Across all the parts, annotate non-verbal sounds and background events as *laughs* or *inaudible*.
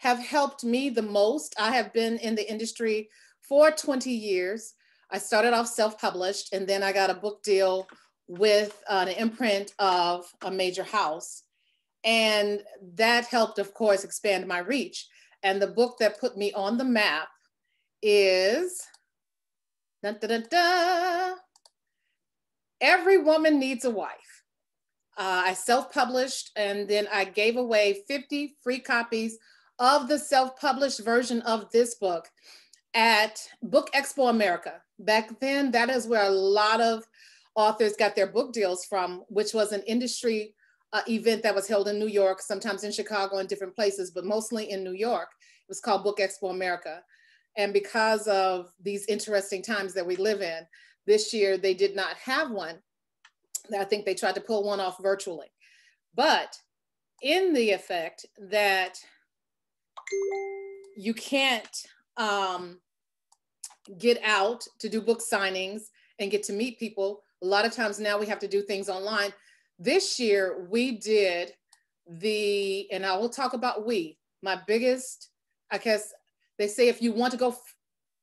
have helped me the most. I have been in the industry for 20 years. I started off self-published and then I got a book deal with an imprint of a major house. And that helped, of course, expand my reach. And the book that put me on the map is dun, dun, dun, Every Woman Needs a Wife. Uh, I self published and then I gave away 50 free copies of the self published version of this book at Book Expo America. Back then, that is where a lot of authors got their book deals from, which was an industry uh, event that was held in New York, sometimes in Chicago and different places, but mostly in New York. It was called Book Expo America. And because of these interesting times that we live in, this year they did not have one. I think they tried to pull one off virtually. But in the effect that you can't um, get out to do book signings and get to meet people, a lot of times now we have to do things online. This year we did the, and I will talk about we, my biggest, I guess they say if you want to go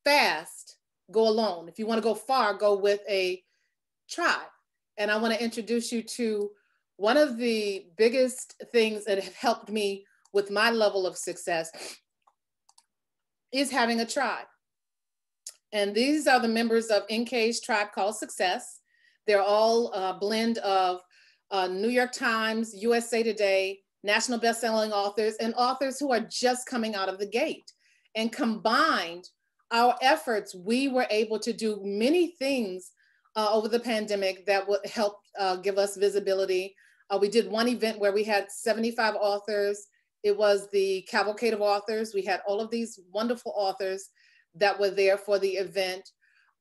fast, go alone. If you want to go far, go with a tribe. And I want to introduce you to one of the biggest things that have helped me with my level of success is having a tribe. And these are the members of NK's tribe called Success. They're all a blend of uh, New York Times, USA Today, national best-selling authors, and authors who are just coming out of the gate and combined our efforts, we were able to do many things uh, over the pandemic that would help uh, give us visibility. Uh, we did one event where we had 75 authors. It was the Cavalcade of Authors. We had all of these wonderful authors that were there for the event.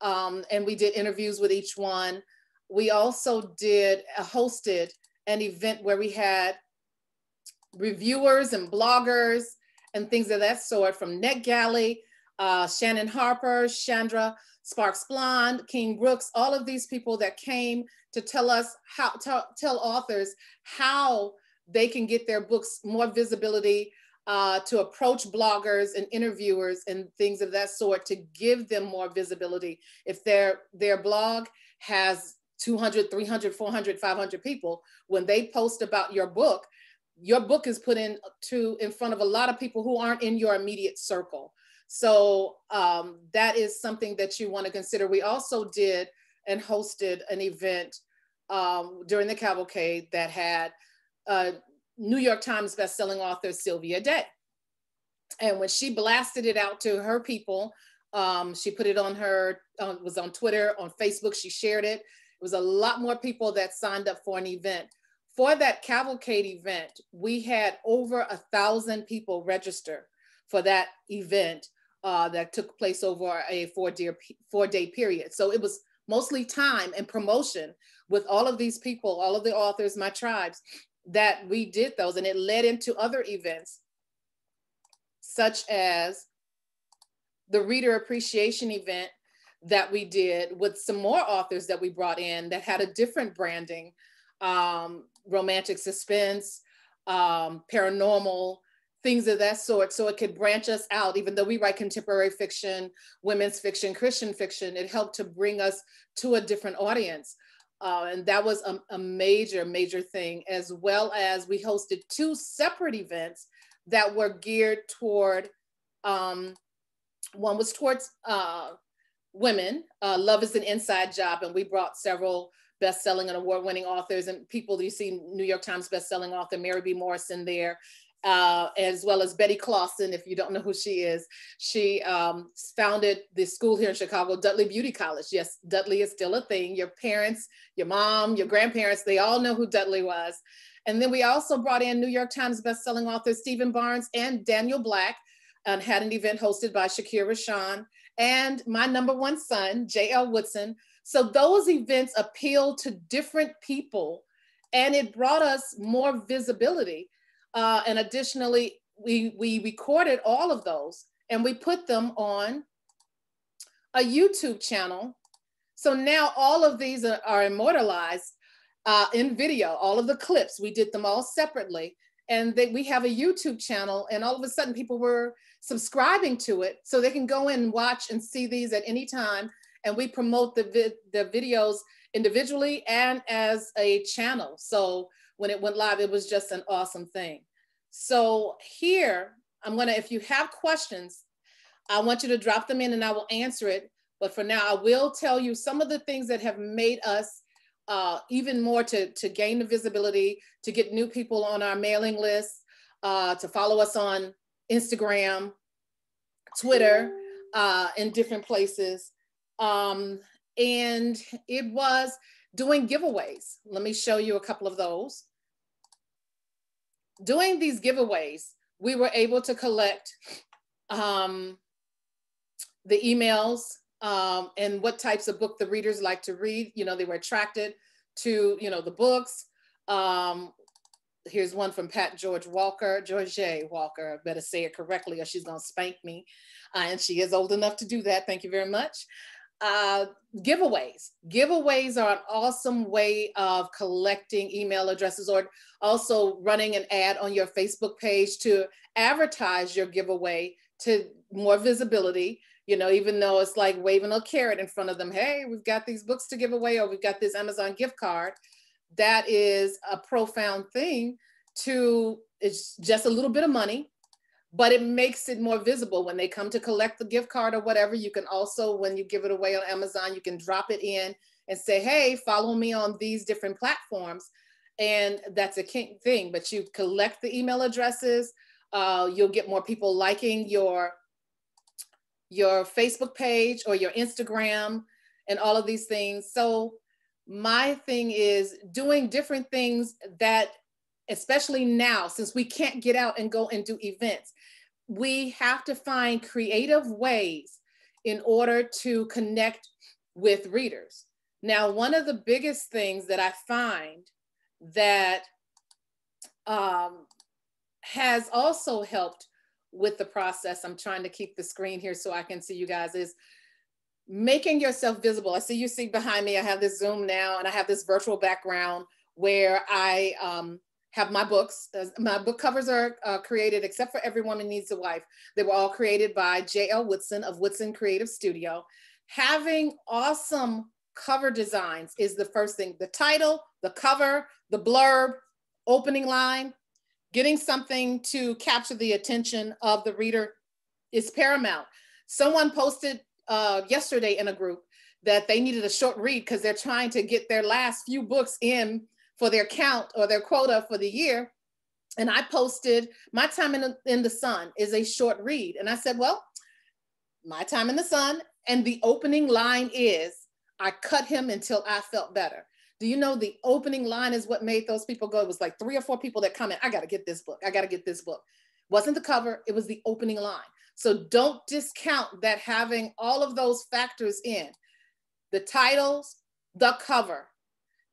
Um, and we did interviews with each one. We also did uh, hosted an event where we had reviewers and bloggers and things of that sort from NetGalley, uh, Shannon Harper, Chandra Sparks Splond, King Brooks, all of these people that came to tell us how, tell, tell authors how they can get their books more visibility, uh, to approach bloggers and interviewers and things of that sort to give them more visibility. If their, their blog has 200, 300, 400, 500 people, when they post about your book, your book is put in to in front of a lot of people who aren't in your immediate circle. So um, that is something that you want to consider. We also did and hosted an event um, during the cavalcade that had uh, New York Times bestselling author Sylvia Day. And when she blasted it out to her people, um, she put it on her, uh, was on Twitter, on Facebook, she shared it. It was a lot more people that signed up for an event for that cavalcade event, we had over a thousand people register for that event uh, that took place over a four day, four day period. So it was mostly time and promotion with all of these people, all of the authors, my tribes, that we did those. And it led into other events, such as the reader appreciation event that we did with some more authors that we brought in that had a different branding um, romantic suspense, um, paranormal, things of that sort. So it could branch us out, even though we write contemporary fiction, women's fiction, Christian fiction, it helped to bring us to a different audience. Uh, and that was a, a, major, major thing, as well as we hosted two separate events that were geared toward, um, one was towards uh, women, uh, Love is an Inside Job, and we brought several best-selling and award-winning authors and people you see New York Times best-selling author Mary B. Morrison there, uh, as well as Betty Clausen, if you don't know who she is. She um, founded the school here in Chicago, Dudley Beauty College. Yes, Dudley is still a thing. Your parents, your mom, your grandparents, they all know who Dudley was. And then we also brought in New York Times best-selling authors Steven Barnes and Daniel Black and had an event hosted by Shakir Rashan and my number one son, J.L. Woodson, so those events appeal to different people and it brought us more visibility. Uh, and additionally, we, we recorded all of those and we put them on a YouTube channel. So now all of these are, are immortalized uh, in video, all of the clips, we did them all separately. and they, we have a YouTube channel, and all of a sudden people were subscribing to it so they can go in and watch and see these at any time. And we promote the, vid, the videos individually and as a channel. So when it went live, it was just an awesome thing. So here, I'm gonna, if you have questions, I want you to drop them in and I will answer it. But for now, I will tell you some of the things that have made us uh, even more to, to gain the visibility, to get new people on our mailing list, uh, to follow us on Instagram, Twitter, uh, in different places. Um, and it was doing giveaways. Let me show you a couple of those. Doing these giveaways, we were able to collect um, the emails um, and what types of book the readers like to read. You know, they were attracted to, you know, the books. Um, here's one from Pat George Walker, George J. Walker. Better say it correctly or she's gonna spank me. Uh, and she is old enough to do that. Thank you very much. Uh, giveaways. Giveaways are an awesome way of collecting email addresses or also running an ad on your Facebook page to advertise your giveaway to more visibility. You know, even though it's like waving a carrot in front of them, hey, we've got these books to give away, or we've got this Amazon gift card. That is a profound thing to, it's just a little bit of money but it makes it more visible when they come to collect the gift card or whatever. You can also, when you give it away on Amazon, you can drop it in and say, hey, follow me on these different platforms. And that's a kink thing, but you collect the email addresses, uh, you'll get more people liking your, your Facebook page or your Instagram and all of these things. So my thing is doing different things that especially now since we can't get out and go and do events we have to find creative ways in order to connect with readers. Now, one of the biggest things that I find that um, has also helped with the process, I'm trying to keep the screen here so I can see you guys, is making yourself visible. I see you see behind me, I have this Zoom now and I have this virtual background where I um, have my books. My book covers are uh, created, except for Every Woman Needs a Wife. They were all created by J.L. Woodson of Woodson Creative Studio. Having awesome cover designs is the first thing. The title, the cover, the blurb, opening line, getting something to capture the attention of the reader is paramount. Someone posted uh, yesterday in a group that they needed a short read because they're trying to get their last few books in for their count or their quota for the year. And I posted, My Time in the, in the Sun is a short read. And I said, Well, My Time in the Sun. And the opening line is, I cut him until I felt better. Do you know the opening line is what made those people go? It was like three or four people that comment, I got to get this book. I got to get this book. Wasn't the cover, it was the opening line. So don't discount that having all of those factors in the titles, the cover,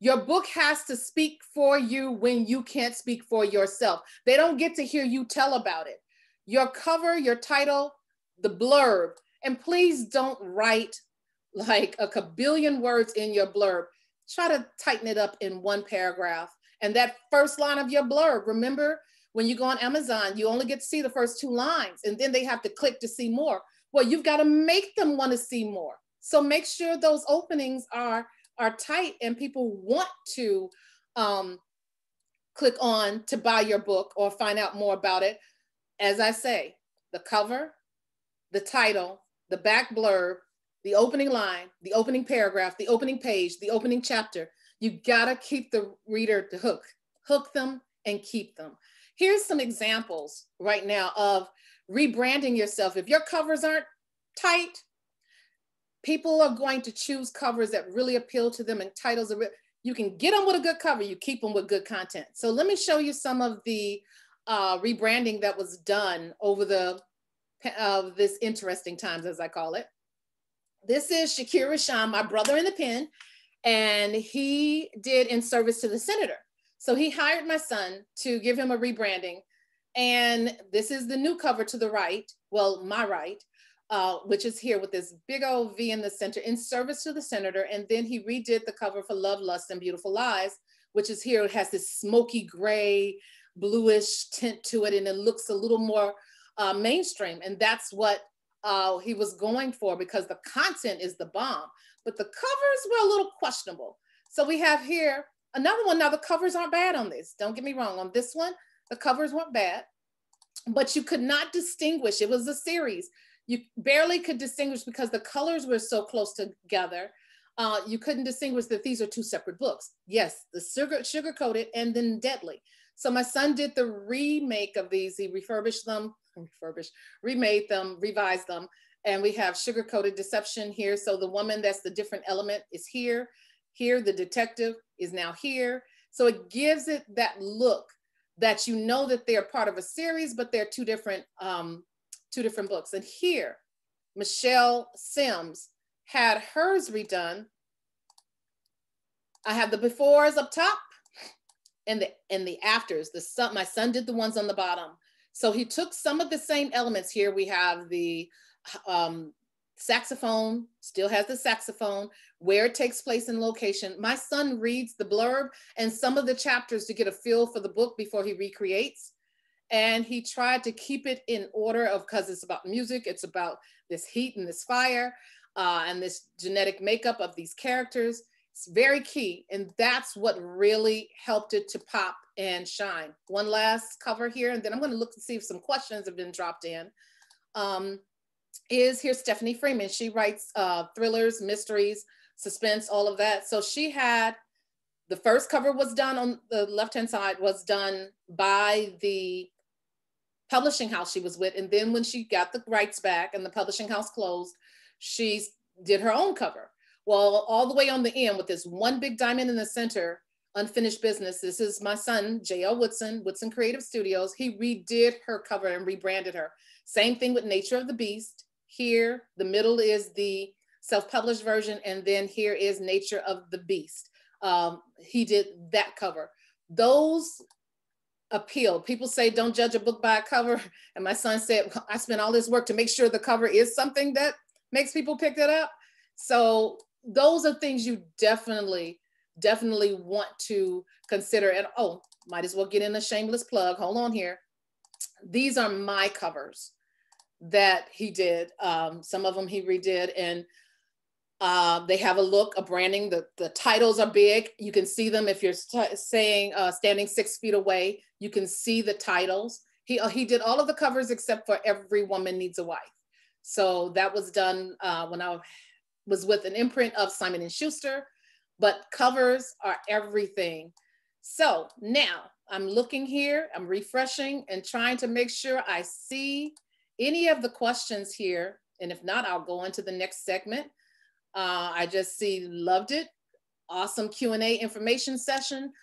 your book has to speak for you when you can't speak for yourself. They don't get to hear you tell about it. Your cover, your title, the blurb, and please don't write like a kabillion words in your blurb. Try to tighten it up in one paragraph. And that first line of your blurb, remember when you go on Amazon, you only get to see the first two lines and then they have to click to see more. Well, you've got to make them want to see more. So make sure those openings are are tight and people want to um, click on to buy your book or find out more about it. As I say, the cover, the title, the back blurb, the opening line, the opening paragraph, the opening page, the opening chapter. You gotta keep the reader to hook, hook them and keep them. Here's some examples right now of rebranding yourself. If your covers aren't tight, people are going to choose covers that really appeal to them and titles are you can get them with a good cover you keep them with good content. So let me show you some of the uh, rebranding that was done over the uh, this interesting times as i call it. This is shakir Rashan, my brother in the pen and he did in service to the senator. So he hired my son to give him a rebranding and this is the new cover to the right well my right uh, which is here with this big old V in the center in service to the senator. And then he redid the cover for Love, Lust, and Beautiful Lies, which is here. It has this smoky gray bluish tint to it and it looks a little more uh, mainstream. And that's what uh, he was going for because the content is the bomb, but the covers were a little questionable. So we have here another one. Now the covers aren't bad on this. Don't get me wrong. On this one, the covers weren't bad, but you could not distinguish. It was a series. You barely could distinguish because the colors were so close together. Uh, you couldn't distinguish that these are two separate books. Yes, the sugar sugar coated and then deadly. So my son did the remake of these. He refurbished them, refurbished, remade them, revised them. And we have sugar coated deception here. So the woman that's the different element is here. Here, the detective is now here. So it gives it that look that you know that they're part of a series, but they're two different, um, two different books. And here, Michelle Sims had hers redone. I have the befores up top and the and the afters. The son, my son did the ones on the bottom. So he took some of the same elements here. We have the um, saxophone, still has the saxophone, where it takes place in location. My son reads the blurb and some of the chapters to get a feel for the book before he recreates. And he tried to keep it in order of because it's about music, it's about this heat and this fire uh, and this genetic makeup of these characters. It's very key. And that's what really helped it to pop and shine. One last cover here, and then I'm gonna look to see if some questions have been dropped in. Um, is here Stephanie Freeman. She writes uh, thrillers, mysteries, suspense, all of that. So she had, the first cover was done on the left-hand side, was done by the publishing house she was with. And then when she got the rights back and the publishing house closed, she did her own cover. Well, all the way on the end with this one big diamond in the center, unfinished business. This is my son, J.L. Woodson, Woodson Creative Studios. He redid her cover and rebranded her. Same thing with Nature of the Beast. Here, the middle is the self-published version, and then here is Nature of the Beast. Um, he did that cover. Those appeal. People say don't judge a book by a cover. *laughs* And my son said, I spent all this work to make sure the cover is something that makes people pick it up. So those are things you definitely, definitely want to consider. And oh, might as well get in a shameless plug. Hold on here. These are my covers that he did. Um, some of them he redid, and uh, they have a look, a branding. The, the titles are big. You can see them if you're saying uh, standing six feet away. You can see the titles. He, uh, he did all of the covers except for Every Woman Needs a Wife. So that was done uh, when I was with an imprint of Simon and Schuster, but covers are everything. So now I'm looking here, I'm refreshing and trying to make sure I see any of the questions here. And if not, I'll go into the next segment. Uh, I just see loved it. Awesome Q&A information session.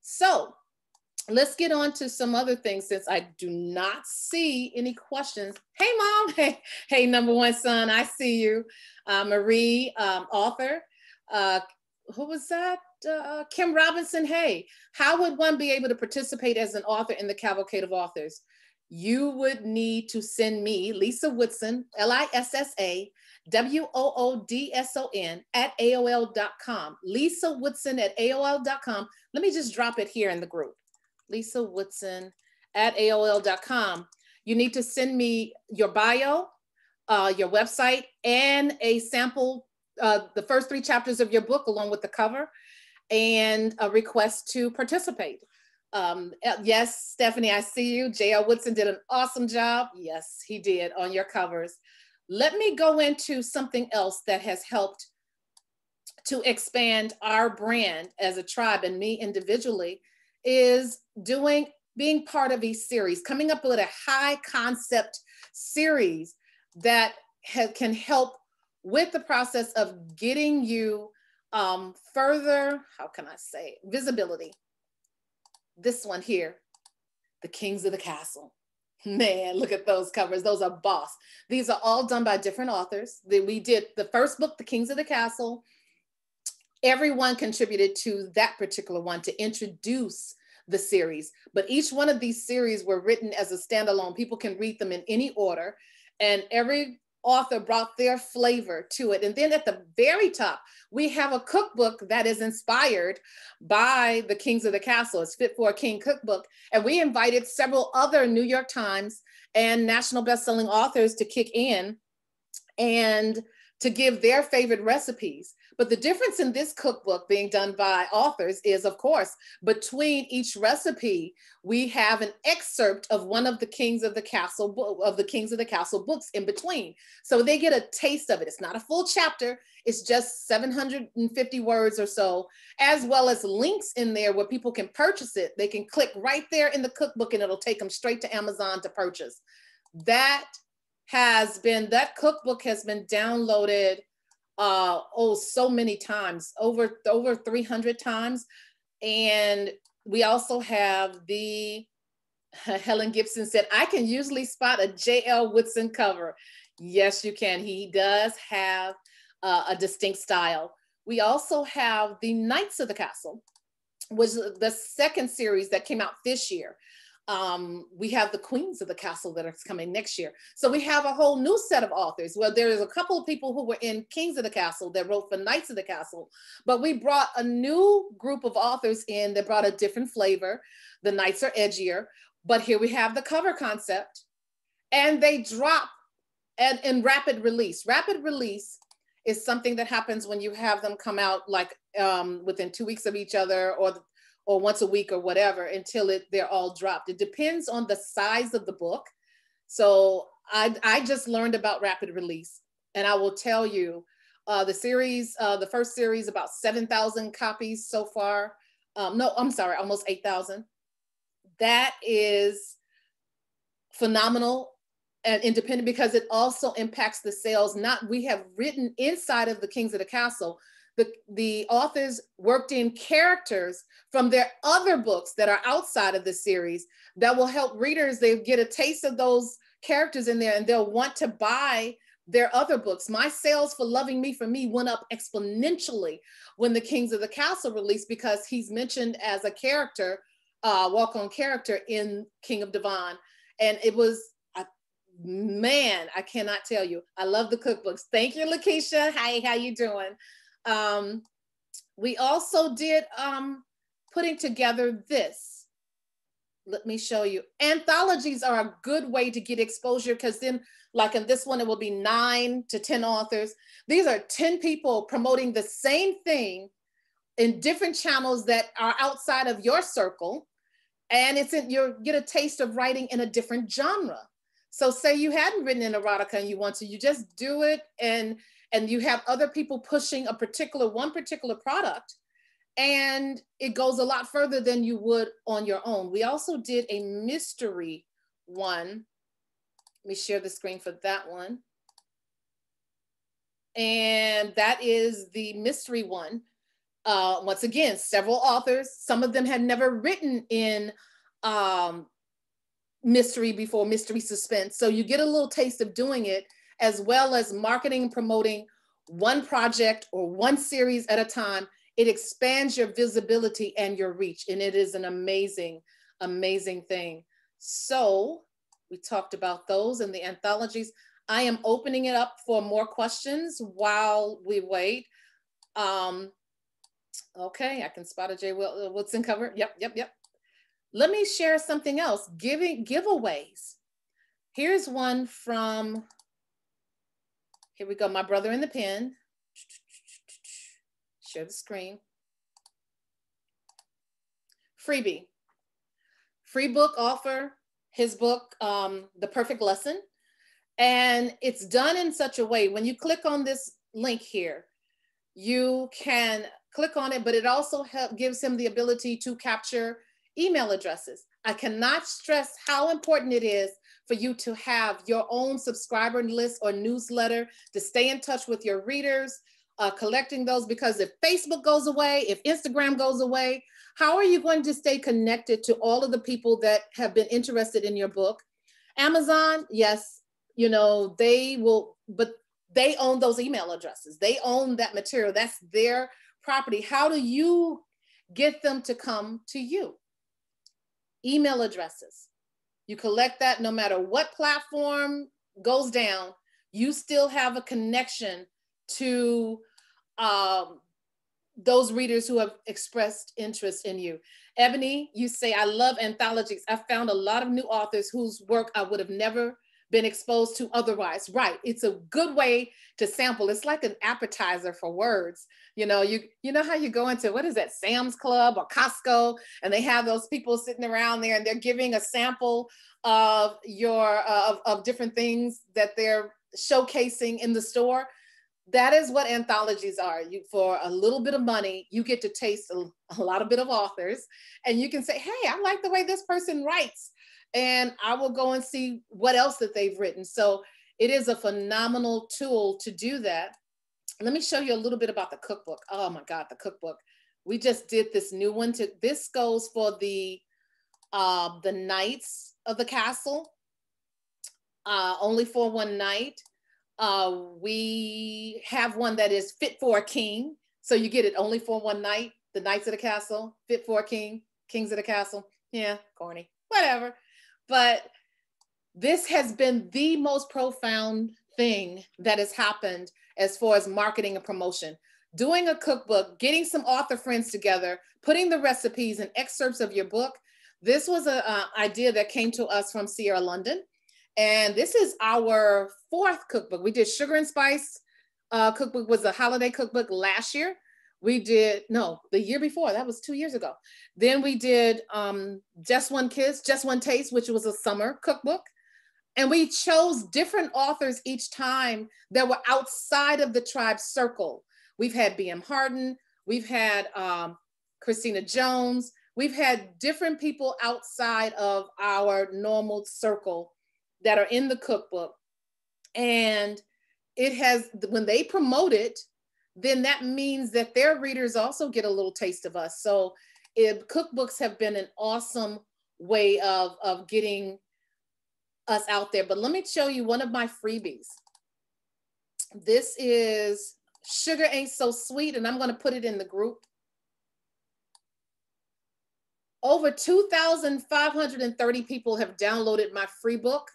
So let's get on to some other things since I do not see any questions. Hey, mom. *laughs* Hey, hey, number one son. I see you. Uh, Marie, um, author. Uh, who was that? Uh, Kim Robinson. Hey, how would one be able to participate as an author in the Cavalcade of Authors? You would need to send me, Lissa Woodson, L I S S A W O O D S O N, at AOL.com. Lissa Woodson at AOL.com. Let me just drop it here in the group. Lissa Woodson at AOL.com. You need to send me your bio, uh, your website, and a sample, uh, the first three chapters of your book, along with the cover, and a request to participate. Um, uh, yes, Stephanie, I see you. J.L. Woodson did an awesome job. Yes, he did on your covers. Let me go into something else that has helped to expand our brand as a tribe and me individually is doing being part of a series, coming up with a high concept series that ha- can help with the process of getting you um, further, how can I say, visibility. This one here, The Kings of the Castle. *laughs* Man, look at those covers. Those are boss. These are all done by different authors. That we did the first book, The Kings of the Castle. Everyone contributed to that particular one to introduce the series. But each one of these series were written as a standalone. People can read them in any order. And every author brought their flavor to it. And then at the very top, we have a cookbook that is inspired by the Kings of the Castle. It's Fit for a King cookbook. And we invited several other New York Times and national bestselling authors to kick in and to give their favorite recipes. But the difference in this cookbook being done by authors is, of course, between each recipe, we have an excerpt of one of the Kings of the Castle of the Kings of the Castle books in between. So they get a taste of it. It's not a full chapter, it's just 750 words or so, as well as links in there where people can purchase it. They can click right there in the cookbook and it'll take them straight to Amazon to purchase. That has been, that cookbook has been downloaded uh, oh, so many times, over, over 300 times. And we also have the, *laughs* Helen Gibson said, I can usually spot a J.L. Woodson cover. Yes, you can. He does have uh, a distinct style. We also have the Knights of the Castle, was the second series that came out this year. Um, we have the queens of the castle that are coming next year. So we have a whole new set of authors. Well, there's a couple of people who were in Kings of the Castle that wrote for Knights of the Castle, but we brought a new group of authors in that brought a different flavor. The Knights are edgier, but here we have the cover concept and they drop and in rapid release. Rapid release is something that happens when you have them come out like um, within two weeks of each other or or once a week or whatever until it they're all dropped. It depends on the size of the book. So I, I just learned about rapid release and I will tell you uh, the series, uh, the first series, about 7,000 copies so far. Um, no, I'm sorry, almost 8,000. That is phenomenal and independent because it also impacts the sales. Not we have written inside of the Kings of the Castle the, the authors worked in characters from their other books that are outside of the series that will help readers. They get a taste of those characters in there and they'll want to buy their other books. My sales for Loving Me for Me went up exponentially when The Kings of the Castle released because he's mentioned as a character, uh, walk on character in King of Devon. And it was, a, man, I cannot tell you. I love the cookbooks. Thank you, Lakeisha. Hi, how you doing? Um, we also did um, putting together this. Let me show you. Anthologies are a good way to get exposure because then, like in this one, it will be nine to 10 authors. These are 10 people promoting the same thing in different channels that are outside of your circle. And it's in you get a taste of writing in a different genre. So say you hadn't written in erotica and you want to, you just do it and and you have other people pushing a particular one particular product and it goes a lot further than you would on your own. We also did a mystery one. Let me share the screen for that one. And that is the mystery one. Uh, once again, several authors, some of them had never written in um, mystery before, mystery suspense. So you get a little taste of doing it as well as marketing and promoting one project or one series at a time, it expands your visibility and your reach. And it is an amazing, amazing thing. So we talked about those and the anthologies. I am opening it up for more questions while we wait. Um, okay, I can spot a Jay Woodson cover. Yep, yep, yep. Let me share something else, giving giveaways. Here's one from here we go, my brother in the pen. Share the screen. Freebie. Free book offer, his book, um, The Perfect Lesson. And it's done in such a way, when you click on this link here, you can click on it, but it also help, gives him the ability to capture email addresses. I cannot stress how important it is for you to have your own subscriber list or newsletter to stay in touch with your readers, uh, collecting those because if Facebook goes away, if Instagram goes away, how are you going to stay connected to all of the people that have been interested in your book? Amazon, yes, you know, they will, but they own those email addresses. They own that material. That's their property. How do you get them to come to you? Email addresses. You collect that no matter what platform goes down, you still have a connection to um, those readers who have expressed interest in you. Ebony, you say, I love anthologies. I found a lot of new authors whose work I would have never been exposed to otherwise. Right. It's a good way to sample. It's like an appetizer for words. You know, you you know how you go into what is that, Sam's Club or Costco, and they have those people sitting around there and they're giving a sample of your uh, of, of different things that they're showcasing in the store. That is what anthologies are. You for a little bit of money, you get to taste a, a lot of bit of authors, and you can say, "Hey, I like the way this person writes." And I will go and see what else that they've written. So it is a phenomenal tool to do that. Let me show you a little bit about the cookbook. Oh my God, the cookbook. We just did this new one. To this goes for the uh, the knights of the castle. Uh, only for one night. Uh, we have one that is fit for a king. So you get it only for one night. The knights of the castle, fit for a king, kings of the castle. Yeah, corny, whatever. But this has been the most profound thing that has happened as far as marketing and promotion. Doing a cookbook, getting some author friends together, putting the recipes and excerpts of your book. This was an idea that came to us from Sierra London. And this is our fourth cookbook. We did Sugar and Spice uh, cookbook was a holiday cookbook last year we did no the year before that was two years ago. Then we did um, just one kiss just one taste which was a summer cookbook. And we chose different authors each time that were outside of the tribe circle. We've had B.M. Hardin we've had um, christina jones. We've had different people outside of our normal circle that are in the cookbook. And it has when they promote it then that means that their readers also get a little taste of us. So if cookbooks have been an awesome way of, of getting us out there. But let me show you one of my freebies. This is Sugar Ain't So Sweet, and I'm gonna put it in the group. Over 2,530 people have downloaded my free book.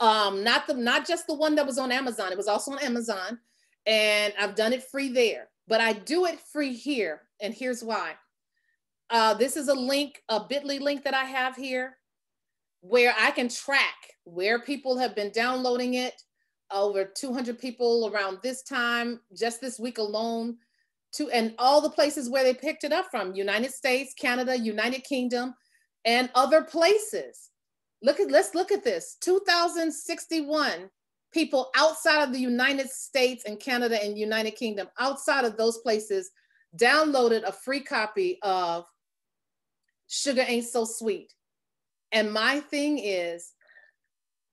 Um, not the not just the one that was on Amazon, it was also on Amazon and I've done it free there, but I do it free here. And here's why. Uh, this is a link, a bit.ly link that I have here where I can track where people have been downloading it. Over 200 people around this time, just this week alone, to and all the places where they picked it up from United States, Canada, United Kingdom, and other places. Look at let's look at this 2061 people outside of the United States and Canada and United Kingdom, outside of those places, downloaded a free copy of Sugar Ain't So Sweet. And my thing is,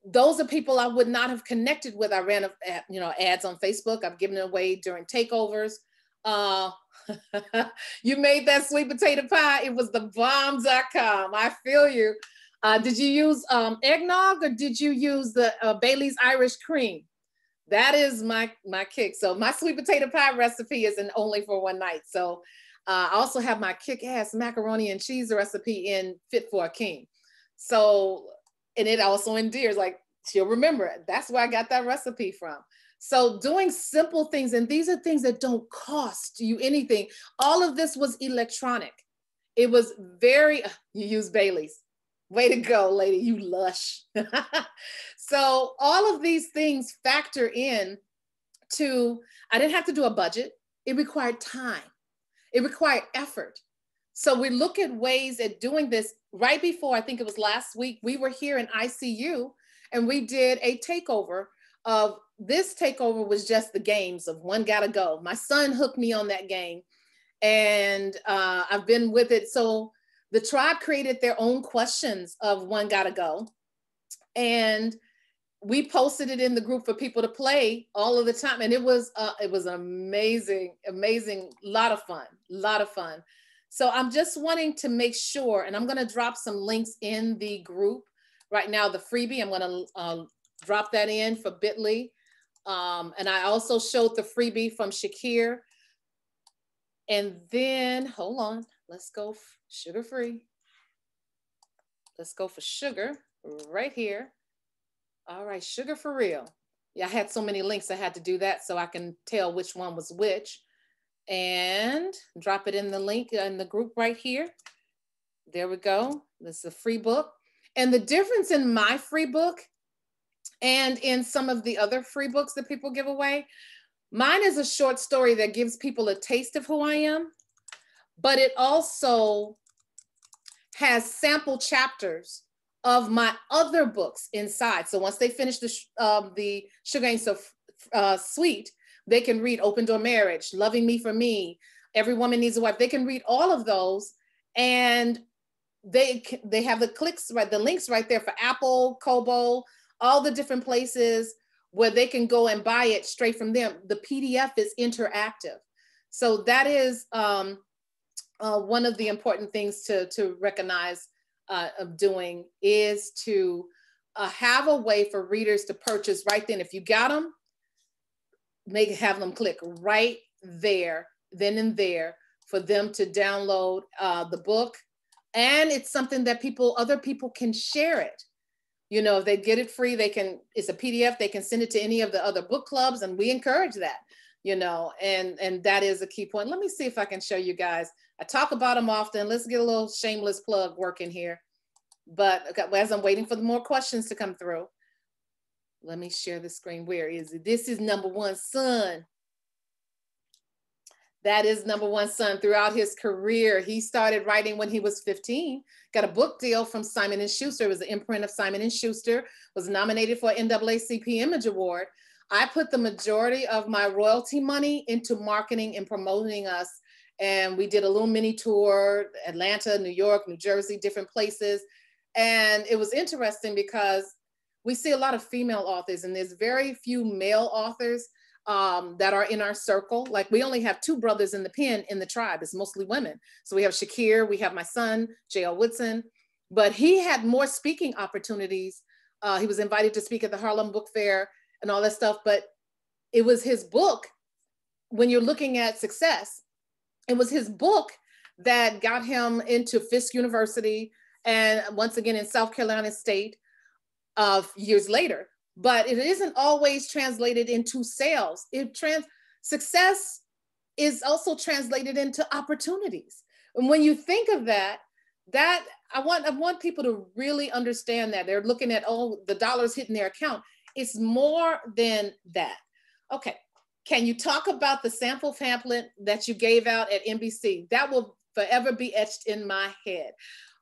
those are people I would not have connected with. I ran, a, you know, ads on Facebook. I've given it away during takeovers. Uh, *laughs* you made that sweet potato pie. It was the bomb.com. I feel you. Uh, did you use um, eggnog or did you use the uh, Bailey's Irish cream? That is my my kick. So my sweet potato pie recipe is an only for one night. So uh, I also have my kick-ass macaroni and cheese recipe in Fit for a King. So and it also endears like she'll remember it. That's where I got that recipe from. So doing simple things, and these are things that don't cost you anything. All of this was electronic. It was very, you use Bailey's. Way to go, lady, you lush. *laughs* so all of these things factor in to, I didn't have to do a budget. It required time. It required effort. So we look at ways at doing this right before, I think it was last week, we were here in EyeCu and we did a takeover of this takeover was just the games of one gotta go. My son hooked me on that game and uh, I've been with it. So the tribe created their own questions of one gotta go. And we posted it in the group for people to play all of the time. And it was uh, it was amazing, amazing, lot of fun, lot of fun. So I'm just wanting to make sure, and I'm gonna drop some links in the group right now, the freebie, I'm gonna uh, drop that in for Bitly. Um, and I also showed the freebie from Shakir. And then, hold on, let's go sugar free. Let's go for sugar right here. All right, sugar for real. Yeah, I had so many links, I had to do that so I can tell which one was which. And drop it in the link in the group right here. There we go. This is a free book. And the difference in my free book and in some of the other free books that people give away, mine is a short story that gives people a taste of who I am, but it also has sample chapters of my other books inside. So once they finish the, um, the Sugar Ain't So uh, Sweet, they can read Open Door Marriage, Loving Me for Me, Every Woman Needs a Wife. They can read all of those and they they have the clicks right the links right there for apple kobo all the different places where they can go and buy it straight from them the pdf is interactive so that is um, uh, one of the important things to to recognize uh, of doing is to uh, have a way for readers to purchase right then. If you got them make have them click right there then and there for them to download uh, the book. And it's something that people other people can share it. You know if they get it free they can it's a pdf they can send it to any of the other book clubs and we encourage that you know and and that is a key point. Let me see if i can show you guys. I talk about them often. Let's get a little shameless plug working here. But as i'm waiting for the more questions to come through let me share the screen. Where is it? This is number one son that is number one son throughout his career. He started writing when he was 15, got a book deal from Simon and Schuster. It was an imprint of Simon and Schuster, was nominated for NAACP Image Award. I put the majority of my royalty money into marketing and promoting us. And we did a little mini tour, Atlanta, New York, New Jersey, different places. And it was interesting because we see a lot of female authors and there's very few male authors um, that are in our circle. Like we only have two brothers in the pen in the tribe. It's mostly women. So we have Shakir, we have my son, J.L. Woodson, but he had more speaking opportunities. Uh, he was invited to speak at the Harlem Book Fair and all that stuff, but it was his book. When you're looking at success, it was his book that got him into Fisk University and once again in South Carolina State of years later but it isn't always translated into sales. It trans success is also translated into opportunities. And when you think of that, that I want I want people to really understand that they're looking at oh the dollars hitting their account. It's more than that. Okay, can you talk about the sample pamphlet that you gave out at NBC? That will forever be etched in my head.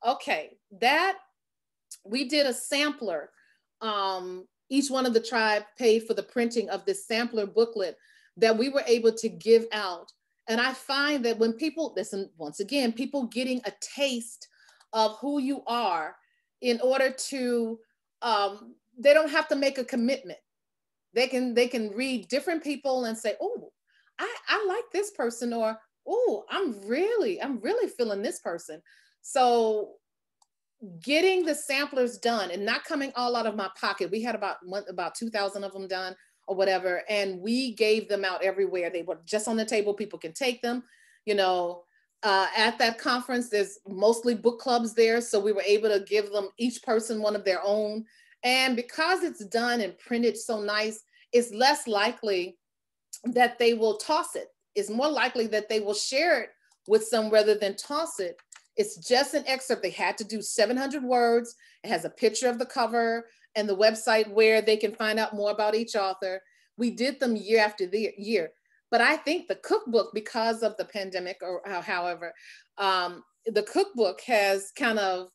Okay, that we did a sampler um, each one of the tribe paid for the printing of this sampler booklet that we were able to give out. And I find that when people, listen, once again, people getting a taste of who you are in order to, um, they don't have to make a commitment. They can they can read different people and say, oh, I, I like this person, or oh, I'm really, I'm really feeling this person. So getting the samplers done and not coming all out of my pocket. We had about about 2,000 of them done or whatever, and we gave them out everywhere. They were just on the table. People can take them. You know, uh, at that conference, there's mostly book clubs there, so we were able to give them each person one of their own. And because it's done and printed so nice, it's less likely that they will toss it. It's more likely that they will share it with some rather than toss it it's just an excerpt. They had to do 700 words. It has a picture of the cover and the website where they can find out more about each author. We did them year after the year. But I think the cookbook, because of the pandemic or however, um, the cookbook has kind of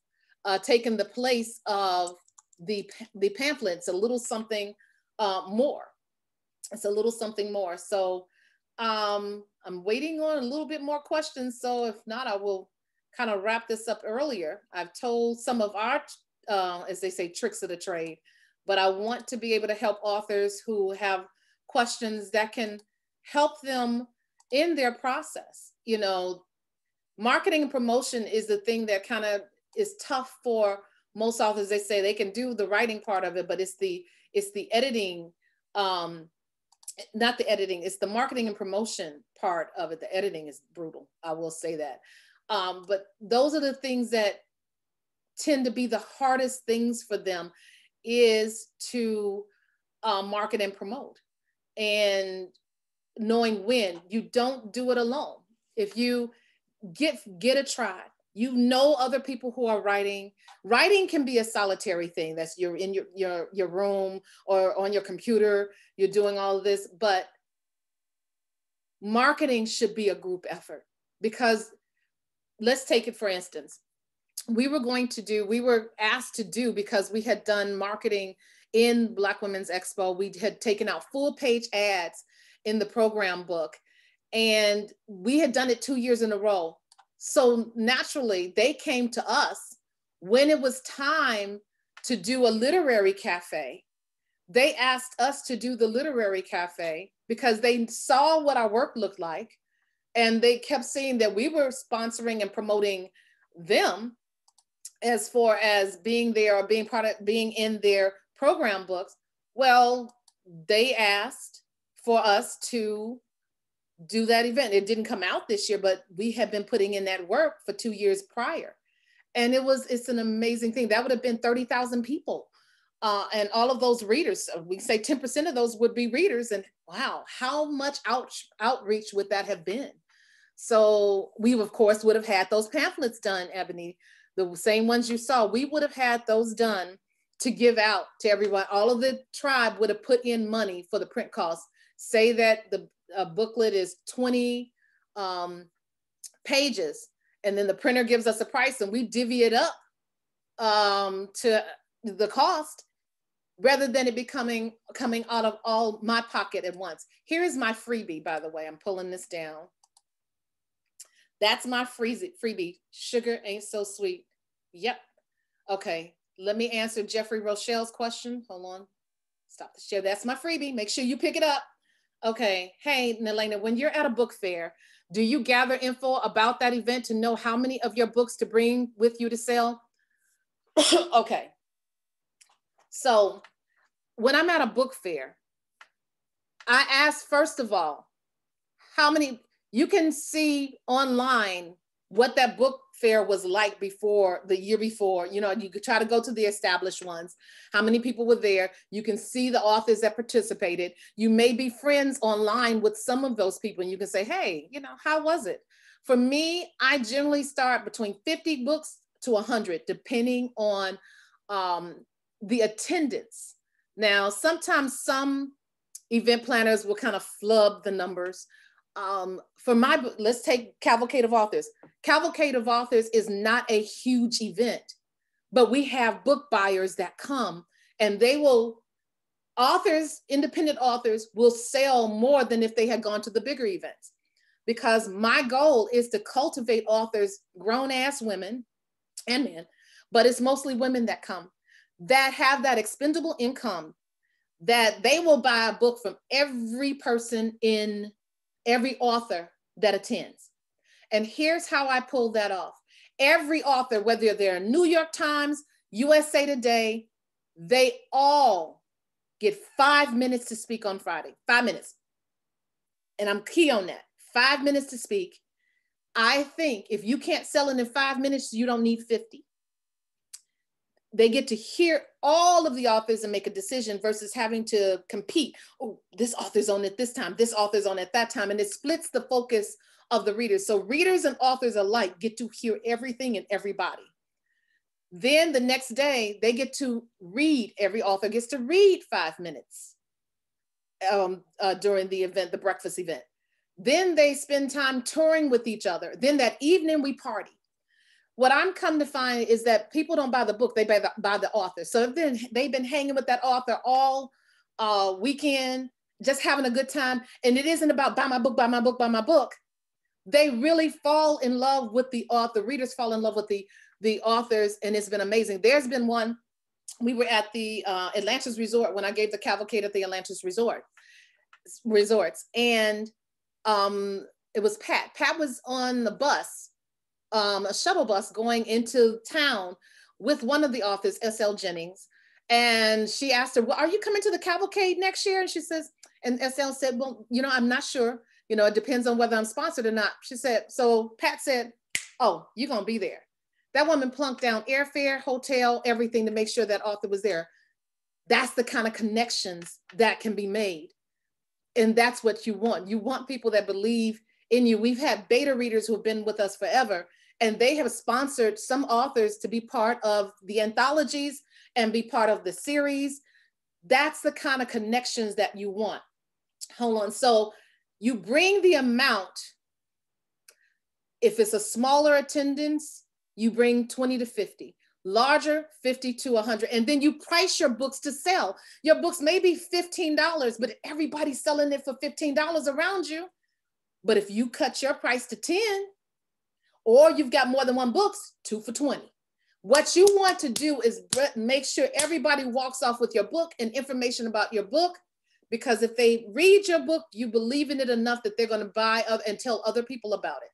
uh, taken the place of the, the pamphlets, a little something uh, more. It's a little something more. So um, I'm waiting on a little bit more questions. So if not, I will kind of wrap this up earlier. I've told some of our, uh, as they say, tricks of the trade, but I want to be able to help authors who have questions that can help them in their process. You know, marketing and promotion is the thing that kind of is tough for most authors. They say they can do the writing part of it, but it's the it's the editing um, not the editing, it's the marketing and promotion part of it. The editing is brutal. I will say that. Um, but those are the things that tend to be the hardest things for them is to uh, market and promote and knowing when you don't do it alone if you get get a tribe you know other people who are writing. Writing can be a solitary thing that's you're in your your your room or on your computer you're doing all of this but marketing should be a group effort because let's take it for instance. We were going to do we were asked to do because we had done marketing in black women's expo. We had taken out full page ads in the program book and we had done it two years in a row so naturally, they came to us when it was time to do a literary cafe. They asked us to do the literary cafe because they saw what our work looked like. And they kept saying that we were sponsoring and promoting them as far as being there or being product being in their program books. Well, they asked for us to do that event. It didn't come out this year, but we had been putting in that work for two years prior. And it was, it's an amazing thing. That would have been 30,000 people. Uh, and all of those readers, we say 10% of those would be readers. And wow, how much out, outreach would that have been? So we, of course, would have had those pamphlets done, Ebony, the same ones you saw. We would have had those done to give out to everyone. All of the tribe would have put in money for the print costs. Say that the a booklet is 20 um, pages and then the printer gives us a price and we divvy it up um, to the cost rather than it becoming coming out of all my pocket at once. Here is my freebie, by the way. I'm pulling this down. That's my freebie. freebie. Sugar ain't so sweet. Yep. Okay. Let me answer Jeffrey Rochelle's question. Hold on. Stop the share. That's my freebie. Make sure you pick it up. Okay. Hey, Naleighna, when you're at a book fair, do you gather info about that event to know how many of your books to bring with you to sell? *coughs* okay. So when I'm at a book fair, I ask first of all, how many, you can see online what that book fair was like before the year before. You know, you could try to go to the established ones, how many people were there. You can see the authors that participated. You may be friends online with some of those people and you can say, hey, you know, how was it? For me, I generally start between 50 books to 100, depending on um, the attendance. Now, sometimes some event planners will kind of flub the numbers um, for my let's take Cavalcade of Authors. Cavalcade of Authors is not a huge event, but we have book buyers that come and they will authors, independent authors will sell more than if they had gone to the bigger events. Because my goal is to cultivate authors, grown ass women and men, but it's mostly women that come that have that expendable income that they will buy a book from every person in every author that attends. And here's how I pull that off. Every author, whether they're New York Times, USA Today, they all get five minutes to speak on Friday, five minutes. And I'm key on that five minutes to speak. I think if you can't sell it in five minutes, you don't need 50 they get to hear all of the authors and make a decision versus having to compete. Oh, this author's on it this time, this author's on at that time. And it splits the focus of the readers. So readers and authors alike get to hear everything and everybody. Then the next day, they get to read, every author gets to read five minutes um, uh, during the event, the breakfast event. Then they spend time touring with each other. Then that evening, we party what I'm come to find is that people don't buy the book, they buy the, buy the author. So then they've been hanging with that author all uh, weekend, just having a good time. And it isn't about buy my book, buy my book, buy my book. They really fall in love with the author. Readers fall in love with the, the authors, and it's been amazing. There's been one, we were at the uh, Atlantis Resort when I gave the cavalcade at the Atlantis Resort resorts. And um, it was Pat. Pat was on the bus um, a shuttle bus going into town with one of the authors, S.L. Jennings. And she asked her, well, are you coming to the cavalcade next year? And she says, and S.L. said, well, you know, I'm not sure. You know, it depends on whether I'm sponsored or not. She said, so Pat said, oh, you're going to be there. That woman plunked down airfare, hotel, everything to make sure that author was there. That's the kind of connections that can be made. And that's what you want. You want people that believe in you. We've had beta readers who have been with us forever, and they have sponsored some authors to be part of the anthologies and be part of the series. That's the kind of connections that you want. Hold on. So you bring the amount. If it's a smaller attendance, you bring 20 to 50 larger 50 to 100 and then you price your books to sell your books may be $15 but everybody's selling it for $15 around you but if you cut your price to 10 or you've got more than one books two for 20 what you want to do is make sure everybody walks off with your book and information about your book because if they read your book you believe in it enough that they're going to buy and tell other people about it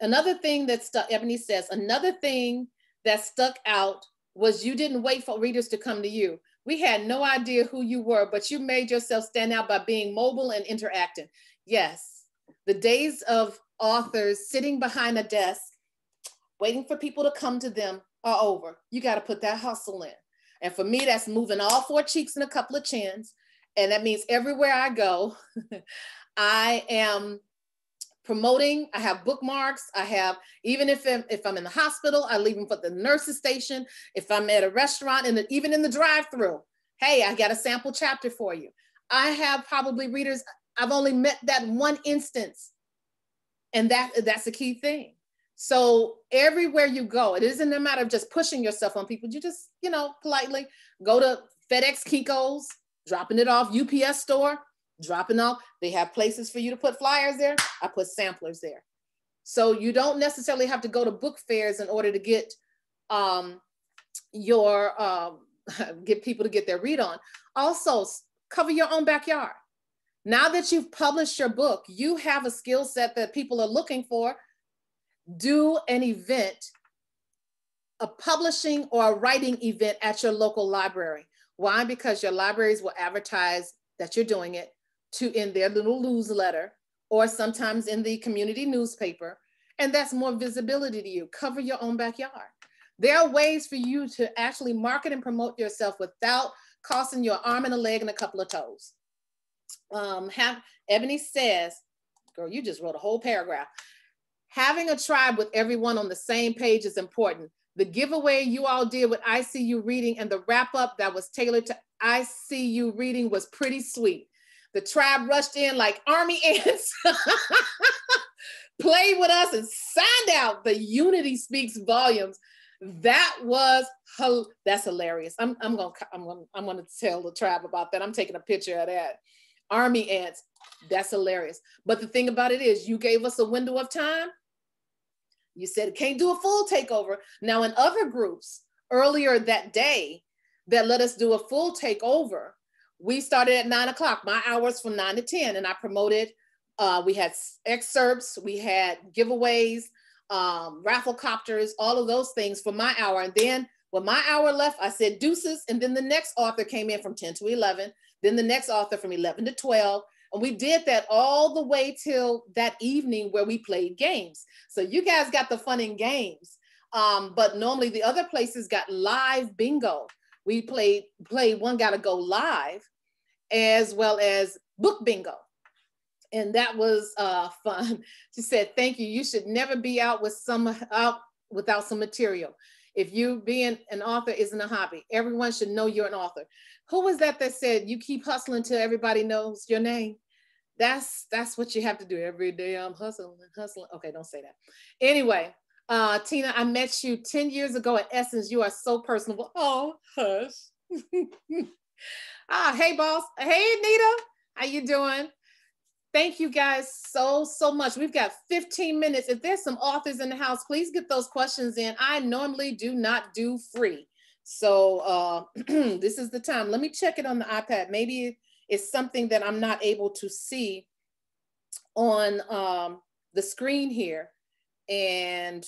Another thing that stuck, Ebony says, another thing that stuck out was you didn't wait for readers to come to you. We had no idea who you were, but you made yourself stand out by being mobile and interacting. Yes, the days of authors sitting behind a desk, waiting for people to come to them are over. You got to put that hustle in. And for me, that's moving all four cheeks and a couple of chins. And that means everywhere I go, *laughs* I am promoting. I have bookmarks. I have, even if I'm, if I'm in the hospital, I leave them for the nurse's station. If I'm at a restaurant and even in the drive through, hey, I got a sample chapter for you. I have probably readers, I've only met that one instance. And that that's a key thing. So everywhere you go, it isn't a matter of just pushing yourself on people. You just, you know, politely go to FedEx Kinko's, dropping it off, UPS store, dropping off. They have places for you to put flyers there. I put samplers there. So you don't necessarily have to go to book fairs in order to get um, your um, *laughs* get people to get their read on. Also, cover your own backyard. Now that you've published your book, you have a skill set that people are looking for. Do an event, a publishing or a writing event at your local library. Why? Because your libraries will advertise that you're doing it to in their little newsletter or sometimes in the community newspaper. And that's more visibility to you. Cover your own backyard. There are ways for you to actually market and promote yourself without costing your arm and a leg and a couple of toes. Um, have, Ebony says, girl, you just wrote a whole paragraph. Having a tribe with everyone on the same page is important. The giveaway you all did with EyeCu reading and the wrap up that was tailored to EyeCu reading was pretty sweet. The tribe rushed in like army *laughs* ants, *laughs* played with us, and signed out. The unity speaks volumes. That was that's hilarious. I'm I'm gonna I'm gonna I'm gonna tell the tribe about that. I'm taking a picture of that. Army ants. That's hilarious. But the thing about it is, you gave us a window of time. You said can't do a full takeover. Now, in other groups earlier that day that let us do a full takeover, we started at nine o'clock, my hours from nine to 10, and I promoted. Uh, we had excerpts, we had giveaways, um, Rafflecopters, all of those things for my hour. And then when my hour left, I said deuces. And then the next author came in from 10 to 11, then the next author from 11 to 12. And we did that all the way till that evening where we played games. So you guys got the fun in games. Um, but normally the other places got live bingo we played played one gotta go live as well as book bingo and that was uh, *laughs* fun she said thank you you should never be out with some out without some material if you being an author isn't a hobby everyone should know you're an author who was that that said you keep hustling till everybody knows your name that's that's what you have to do every day i'm hustling hustling okay don't say that anyway uh, Tina, I met you 10 years ago at Essence. You are so personable. Oh, hush. *laughs* ah, hey, boss. Hey, Nita. How you doing? Thank you guys so, so much. We've got 15 minutes. If there's some authors in the house, please get those questions in. I normally do not do free. So uh, *clears throat* this is the time. Let me check it on the iPad. Maybe it's something that I'm not able to see on um, the screen here. And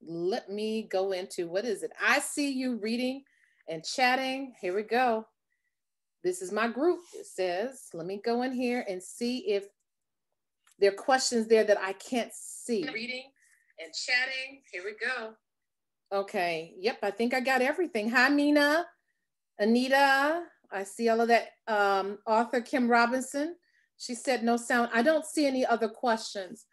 let me go into what is it? EyeCu reading and chatting. Here we go. This is my group. It says, let me go in here and see if there are questions there that I can't see. Reading and chatting. Here we go. Okay. Yep. I think I got everything. Hi, Nina, Anita. I see all of that. Um, author Kim Robinson. She said no sound. I don't see any other questions.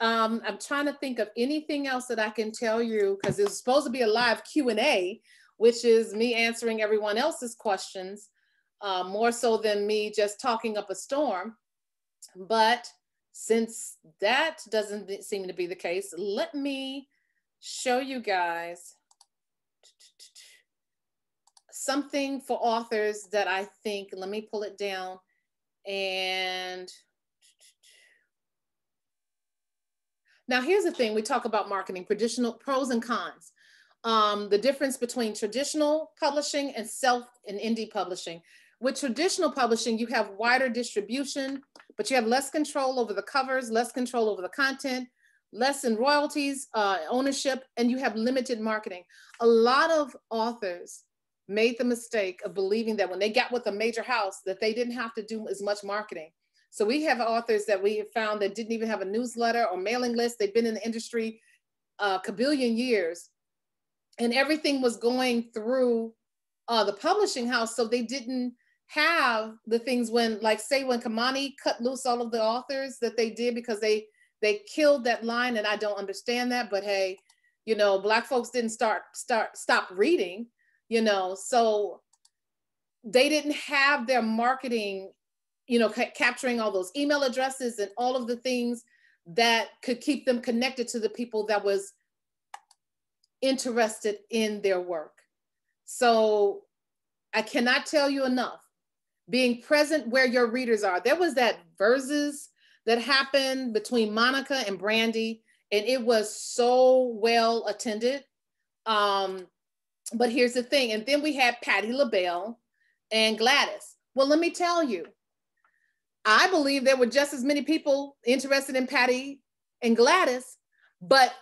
Um, I'm trying to think of anything else that I can tell you because it's supposed to be a live Q&A, which is me answering everyone else's questions uh, more so than me just talking up a storm. But since that doesn't seem to be the case, let me show you guys something for authors that I think, let me pull it down and now here's the thing, we talk about marketing, traditional pros and cons. Um, the difference between traditional publishing and self and indie publishing. With traditional publishing, you have wider distribution, but you have less control over the covers, less control over the content, less in royalties, uh, ownership, and you have limited marketing. A lot of authors made the mistake of believing that when they got with a major house that they didn't have to do as much marketing. So we have authors that we have found that didn't even have a newsletter or mailing list. They've been in the industry uh, a billion years and everything was going through uh, the publishing house. So they didn't have the things when like say when Kimani cut loose all of the authors that they did because they they killed that line and I don't understand that but hey you know black folks didn't start start stop reading you know so they didn't have their marketing you know ca- capturing all those email addresses and all of the things that could keep them connected to the people that was interested in their work. So I cannot tell you enough being present where your readers are. There was that verses that happened between Monica and Brandy, and it was so well attended. Um, but here's the thing, and then we had Patti LaBelle and Gladys. Well, let me tell you, I believe there were just as many people interested in Patty and Gladys, but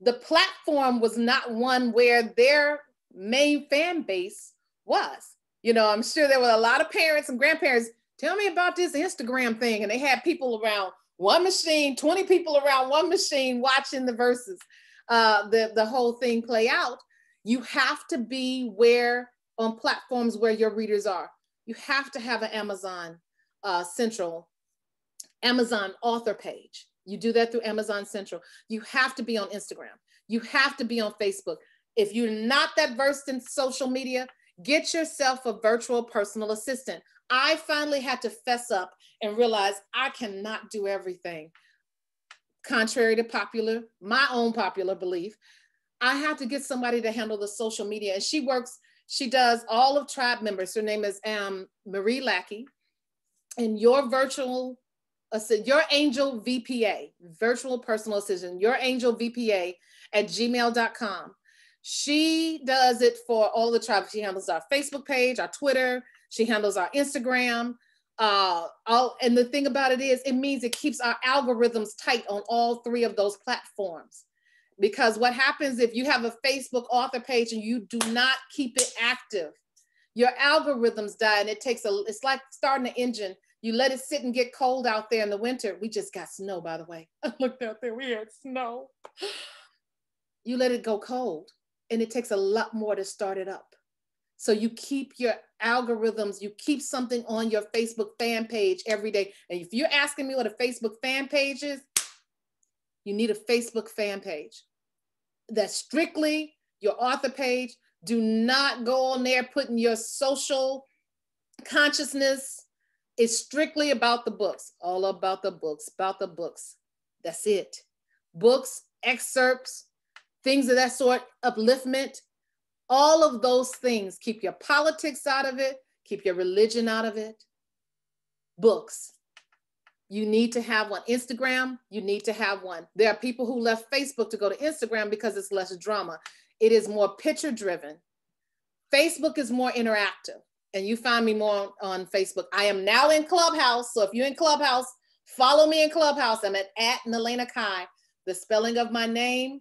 the platform was not one where their main fan base was. You know, I'm sure there were a lot of parents and grandparents. Tell me about this Instagram thing. And they had people around one machine, 20 people around one machine watching the verses, uh, the, the whole thing play out. You have to be where on platforms where your readers are. You have to have an Amazon uh, Central, Amazon author page. You do that through Amazon Central. You have to be on Instagram. You have to be on Facebook. If you're not that versed in social media, Get yourself a virtual personal assistant. I finally had to fess up and realize I cannot do everything. Contrary to popular, my own popular belief, I had to get somebody to handle the social media. And she works, she does all of tribe members. Her name is um, Marie Lackey. And your virtual your angel VPA, virtual personal assistant, your angel VPA at gmail.com. She does it for all the tribes. She handles our Facebook page, our Twitter. She handles our Instagram. Uh, all, and the thing about it is, it means it keeps our algorithms tight on all three of those platforms. Because what happens if you have a Facebook author page and you do not keep it active, your algorithms die, and it takes a. It's like starting an engine. You let it sit and get cold out there in the winter. We just got snow, by the way. *laughs* I looked out there. We had snow. You let it go cold and it takes a lot more to start it up. So you keep your algorithms, you keep something on your Facebook fan page every day. And if you're asking me what a Facebook fan page is, you need a Facebook fan page. That's strictly your author page. Do not go on there putting your social consciousness. It's strictly about the books, all about the books, about the books. That's it. Books, excerpts, things of that sort, upliftment, all of those things. Keep your politics out of it, keep your religion out of it. Books. You need to have one. Instagram, you need to have one. There are people who left Facebook to go to Instagram because it's less drama. It is more picture driven. Facebook is more interactive. And you find me more on Facebook. I am now in Clubhouse. So if you're in Clubhouse, follow me in Clubhouse. I'm at, at Naleighna Kai. The spelling of my name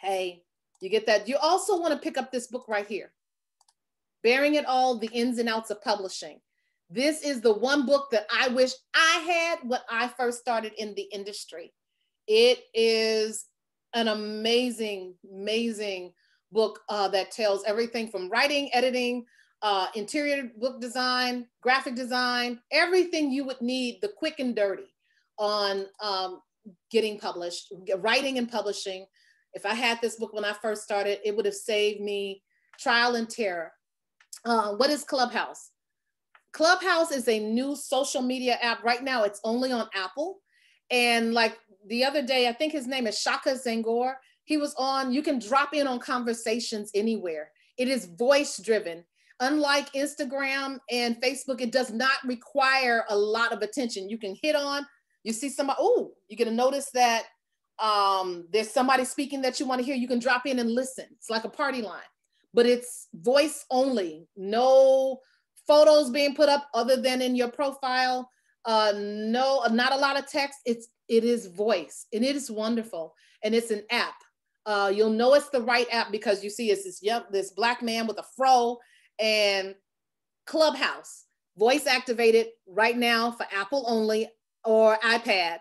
Hey, you get that? You also want to pick up this book right here, Bearing It All, The Ins and Outs of Publishing. This is the one book that I wish I had when I first started in the industry. It is an amazing, amazing book uh, that tells everything from writing, editing, uh, interior book design, graphic design, everything you would need, the quick and dirty on um, getting published, writing and publishing. If I had this book when I first started, it would have saved me trial and terror. Uh, what is Clubhouse? Clubhouse is a new social media app. Right now, it's only on Apple. And like the other day, I think his name is Shaka Senghor. He was on, you can drop in on conversations anywhere. It is voice driven. Unlike Instagram and Facebook, it does not require a lot of attention. You can hit on, you see somebody, oh, you're gonna notice that um, there's somebody speaking that you wanna hear. You can drop in and listen. It's like a party line, but it's voice only. No photos being put up other than in your profile. Uh, no, not a lot of text. It's it is voice, and it is wonderful, and it's an app. Uh, you'll know it's the right app because you see it's this young, this black man with a fro and Clubhouse, voice activated right now for Apple only or iPad.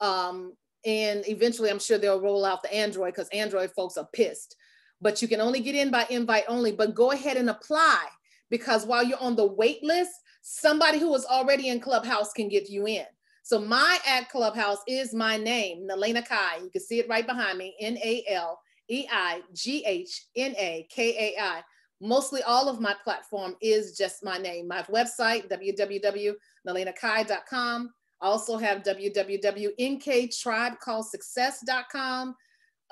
Um, and eventually, I'm sure they'll roll out the Android because Android folks are pissed. But you can only get in by invite only. But go ahead and apply because while you're on the wait list, somebody who is already in Clubhouse can get you in. So my at Clubhouse is my name, Naleighna Kai. You can see it right behind me, N A L E I G H N A K A I. Mostly all of my platform is just my name. My website, www.naleighnakai.com. Also have www.nktribecallsuccess.com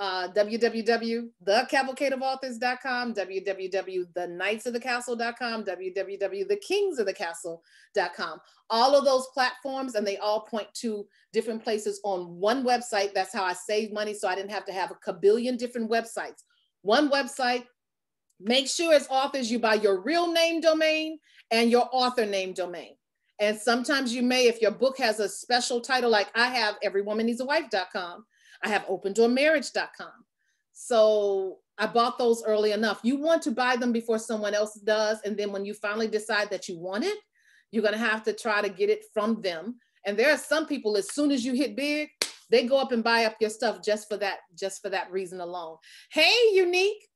uh, www.thecavalcadeofauthors.com, www.theknightsofthecastle.com, www.thekingsofthecastle.com. All of those platforms, and they all point to different places on one website. That's how I save money, so I didn't have to have a kabillion different websites. One website. Make sure as authors you buy your real name domain and your author name domain. And sometimes you may, if your book has a special title, like I have, everywomanneedsawife.com I have opendoormarriage.com. So I bought those early enough. You want to buy them before someone else does. And then when you finally decide that you want it, you're going to have to try to get it from them. And there are some people, as soon as you hit big, they go up and buy up your stuff just for that, just for that reason alone. Hey, Unique.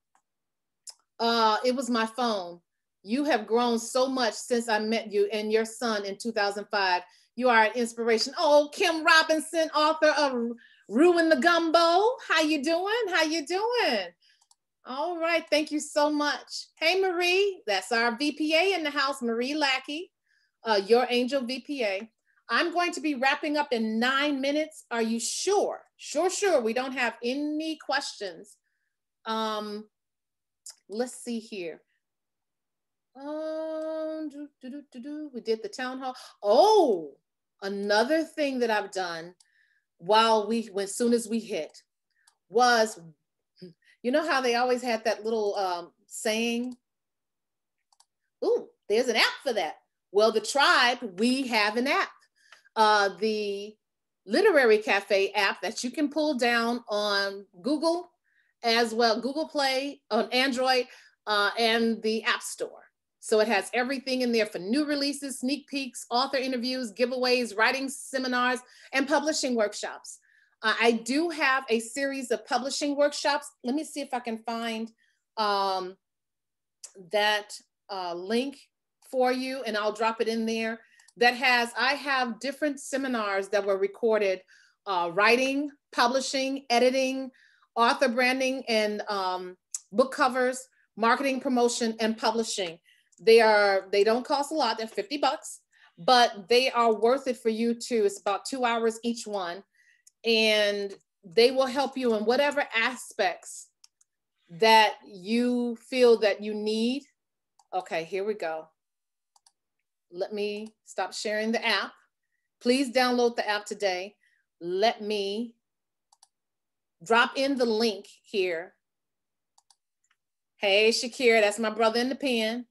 Uh, it was my phone. You have grown so much since I met you and your son in 2005. You are an inspiration. Oh, Kim Robinson, author of Ruin the Gumbo. How you doing? How you doing? All right, thank you so much. Hey, Marie, that's our VPA in the house, Marie Lackey, uh, your angel VPA. I'm going to be wrapping up in nine minutes. Are you sure? Sure, sure. We don't have any questions. Um, let's see here. Um, do, do, do, we did the town hall. Oh, another thing that I've done while we, when soon as we hit, was, you know how they always had that little um, saying, ooh, there's an app for that. Well, the tribe, we have an app. Uh, the Literary Cafe app that you can pull down on Google as well, Google Play on Android uh, and the App Store. So it has everything in there for new releases, sneak peeks, author interviews, giveaways, writing seminars, and publishing workshops. Uh, I do have a series of publishing workshops. Let me see if I can find um, that uh, link for you and I'll drop it in there. That has, I have different seminars that were recorded, uh, writing, publishing, editing, author branding, and um, book covers, marketing, promotion, and publishing. They are, they don't cost a lot, they're 50 bucks, but they are worth it for you too. It's about two hours each one. And they will help you in whatever aspects that you feel that you need. Okay, here we go. Let me stop sharing the app. Please download the app today. Let me drop in the link here. Hey, Shakira, that's my brother in the pen.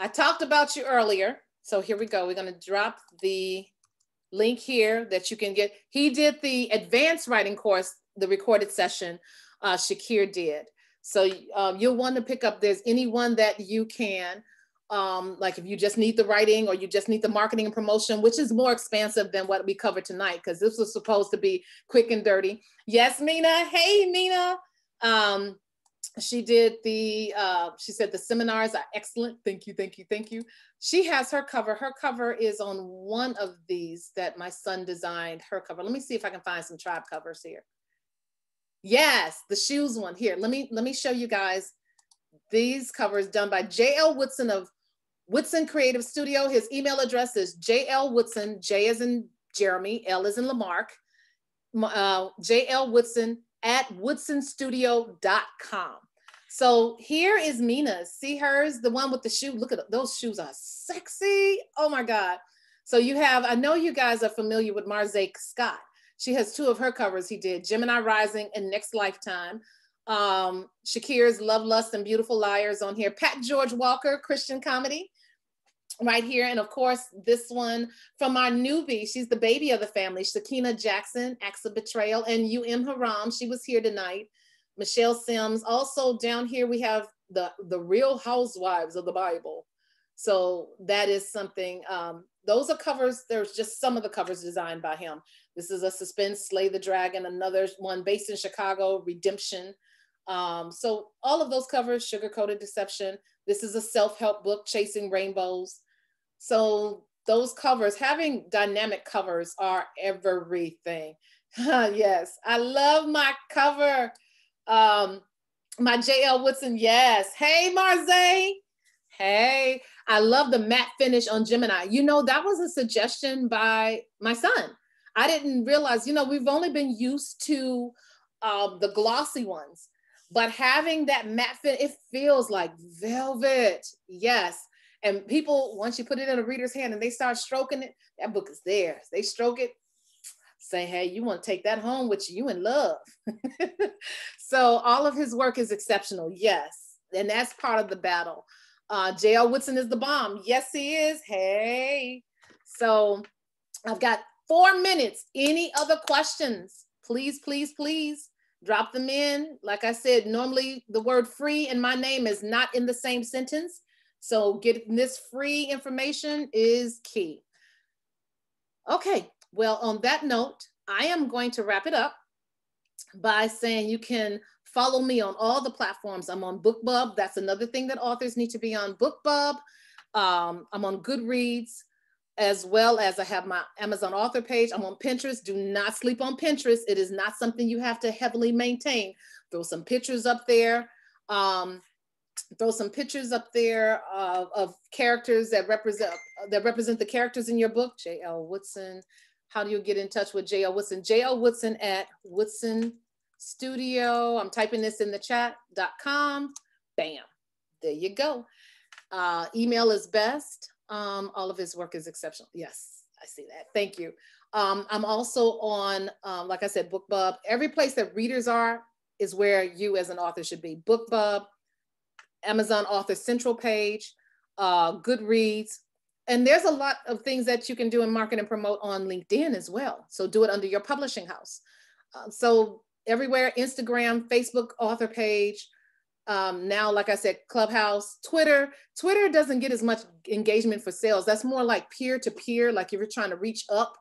I talked about you earlier. So here we go. We're going to drop the link here that you can get. He did the advanced writing course, the recorded session uh, Shakir did. So um, you'll want to pick up, there's anyone that you can, um, like if you just need the writing or you just need the marketing and promotion, which is more expansive than what we covered tonight, because this was supposed to be quick and dirty. Yes, Mina. Hey, Mina. Um, she did the, uh, she said the seminars are excellent. Thank you, thank you, thank you. She has her cover. Her cover is on one of these that my son designed, her cover. Let me see if I can find some tribe covers here. Yes, the shoes one here. Let me, let me show you guys these covers done by J.L. Woodson of Woodson Creative Studio. His email address is JL Woodson, J is in Jeremy, L is in Lamarck, uh, JL Woodson at woodsonstudio.com. So here is Mina. See hers, the one with the shoe. Look at those shoes are sexy. Oh my God. So you have, I know you guys are familiar with Marzae Scott. She has two of her covers he did, Gemini Rising and Next Lifetime. Um, Shakir's Love, Lust, and Beautiful Liars on here. Pat George Walker, Christian comedy right here. And of course, this one from our newbie, she's the baby of the family, Sakina Jackson, Acts of Betrayal, and UM Haram, she was here tonight. Michelle Sims. Also down here, we have the, the real housewives of the Bible. So that is something, um, those are covers, there's just some of the covers designed by him. This is a suspense, Slay the Dragon, another one based in Chicago, Redemption. Um, so all of those covers, Sugar Coated Deception. This is a self-help book, Chasing Rainbows. So those covers, having dynamic covers are everything. *laughs* yes, I love my cover. Um, my JL Woodson, yes. Hey, Marzae. Hey, I love the matte finish on Gemini. You know, that was a suggestion by my son. I didn't realize, you know, we've only been used to um, the glossy ones, but having that matte fit, it feels like velvet. Yes. And people, once you put it in a reader's hand and they start stroking it, that book is theirs. They stroke it, say, hey, you want to take that home with you in love. *laughs* so all of his work is exceptional, yes. And that's part of the battle. Uh, J.L. Woodson is the bomb. Yes, he is. Hey. So I've got four minutes. Any other questions? Please, please, please drop them in. Like I said, normally the word free and my name is not in the same sentence. So getting this free information is key. Okay, well, on that note, I am going to wrap it up by saying you can follow me on all the platforms. I'm on BookBub. That's another thing that authors need to be on BookBub. Um, I'm on Goodreads, as well as I have my Amazon author page. I'm on Pinterest. Do not sleep on Pinterest. It is not something you have to heavily maintain. Throw some pictures up there. Um, throw some pictures up there of, of characters that represent that represent the characters in your book. J.L. Woodson. How do you get in touch with J.L. Woodson? J.L. Woodson at Woodson Studio. I'm typing this in the chat.com. Bam. There you go. Uh, email is best. Um, all of his work is exceptional. Yes, I see that. Thank you. Um, I'm also on, um, like I said, BookBub. Every place that readers are is where you as an author should be. BookBub, Amazon Author Central page, uh, Goodreads. And there's a lot of things that you can do and market and promote on LinkedIn as well. So do it under your publishing house. Uh, so everywhere, Instagram, Facebook author page, um, now, like I said, Clubhouse, Twitter. Twitter doesn't get as much engagement for sales. That's more like peer to peer, like if you're trying to reach up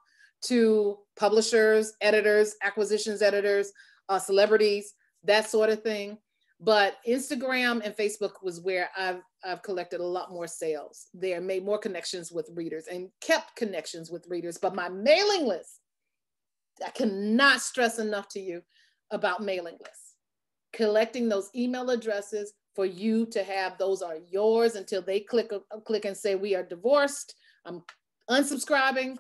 to publishers, editors, acquisitions editors, uh, celebrities, that sort of thing. But Instagram and Facebook was where I've, I've collected a lot more sales there, made more connections with readers and kept connections with readers. But my mailing list, I cannot stress enough to you about mailing lists. Collecting those email addresses for you to have, those are yours until they click, click and say, we are divorced, I'm unsubscribing.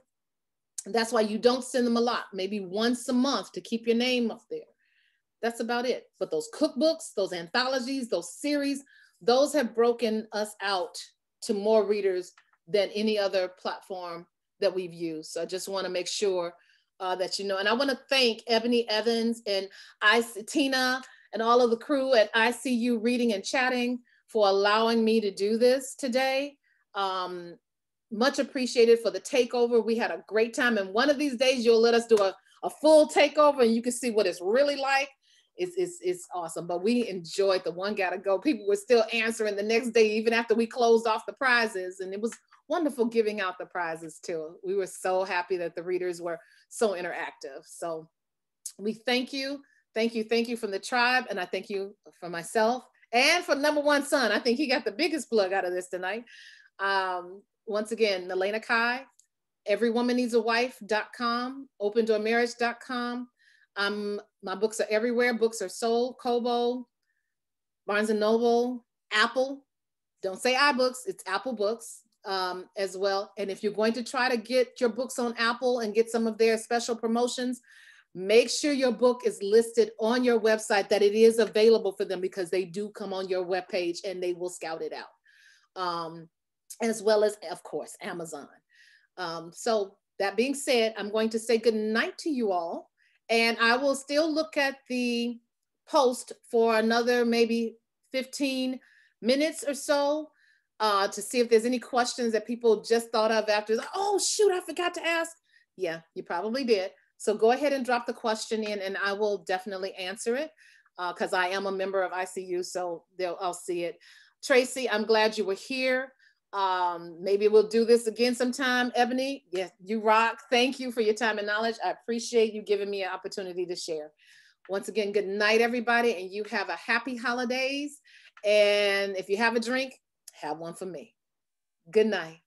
That's why you don't send them a lot, maybe once a month to keep your name up there. That's about it. But those cookbooks, those anthologies, those series, those have broken us out to more readers than any other platform that we've used. So I just want to make sure uh, that you know. And I want to thank Ebony Evans and I, Tina and all of the crew at EyeCu Reading and Chatting for allowing me to do this today. Um, much appreciated for the takeover. We had a great time. And one of these days, you'll let us do a, a full takeover and you can see what it's really like it's, it's, it's awesome. But we enjoyed the one gotta go. People were still answering the next day, even after we closed off the prizes. And it was wonderful giving out the prizes too. We were so happy that the readers were so interactive. So we thank you. Thank you. Thank you from the tribe. And I thank you for myself and for number one son. I think he got the biggest plug out of this tonight. Um, once again, Naleighna Kai, everywomanneedsawife.com, opendoormarriage.com. Um, my books are everywhere. Books are sold, Kobo, Barnes and Noble, Apple. Don't say iBooks, it's Apple Books um, as well. And if you're going to try to get your books on Apple and get some of their special promotions, make sure your book is listed on your website that it is available for them because they do come on your webpage and they will scout it out. Um, as well as, of course, Amazon. Um, so that being said, I'm going to say good night to you all. And I will still look at the post for another maybe 15 minutes or so uh, to see if there's any questions that people just thought of after, oh, shoot, I forgot to ask. Yeah, you probably did. So go ahead and drop the question in and I will definitely answer it because uh, I am a member of EyeCu, so I'll see it. Tracy, I'm glad you were here. Um, maybe we'll do this again sometime. Ebony, yes, you rock. Thank you for your time and knowledge. I appreciate you giving me an opportunity to share. Once again, good night, everybody, and you have a happy holidays. And if you have a drink, have one for me. Good night.